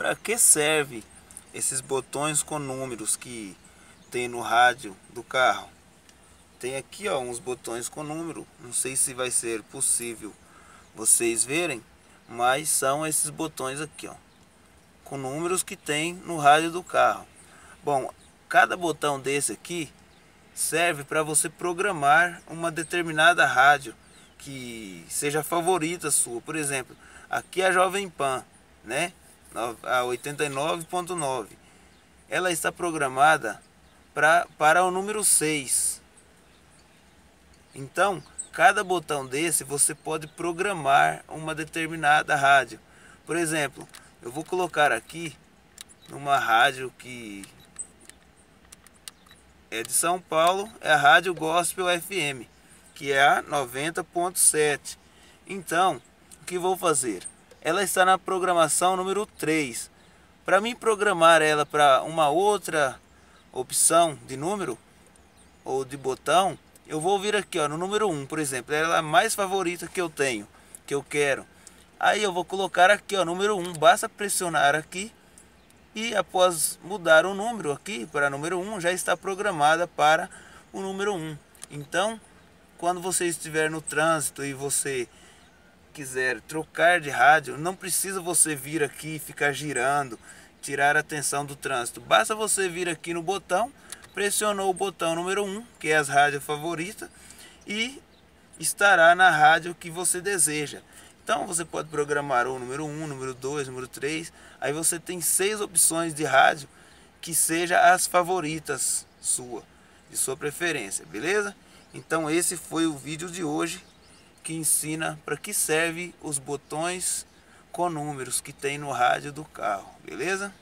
para que serve esses botões com números que tem no rádio do carro. Tem aqui ó, uns botões com número, não sei se vai ser possível vocês verem, mas são esses botões aqui ó, com números que tem no rádio do carro. Bom, cada botão desse aqui serve para você programar uma determinada rádio que seja favorita sua. Por exemplo, aqui é a Jovem Pan, né? A 89.9. Ela está programada pra, para o número 6. Então, cada botão desse você pode programar uma determinada rádio. Por exemplo, eu vou colocar aqui numa rádio que é de São Paulo, é a Rádio Gospel FM, que é a 90.7. Então, o que vou fazer? Ela está na programação número 3. Para mim programar ela para uma outra opção de número ou de botão, eu vou vir aqui ó, no número 1, por exemplo, ela é a mais favorita que eu tenho, que eu quero. Aí eu vou colocar aqui ó, número 1, basta pressionar aqui e após mudar o número aqui para número 1, já está programada para o número 1. Então, quando você estiver no trânsito e você quiser trocar de rádio, não precisa você vir aqui e ficar girando, tirar a atenção do trânsito. Basta você vir aqui no botão, pressionou o botão número 1, que é as rádios favoritas, e estará na rádio que você deseja. Então você pode programar o número 1, número 2, número 3. Aí você tem seis opções de rádio que seja as favoritas sua, de sua preferência, beleza? Então esse foi o vídeo de hoje que ensina para que serve os botões com números que tem no rádio do carro, beleza?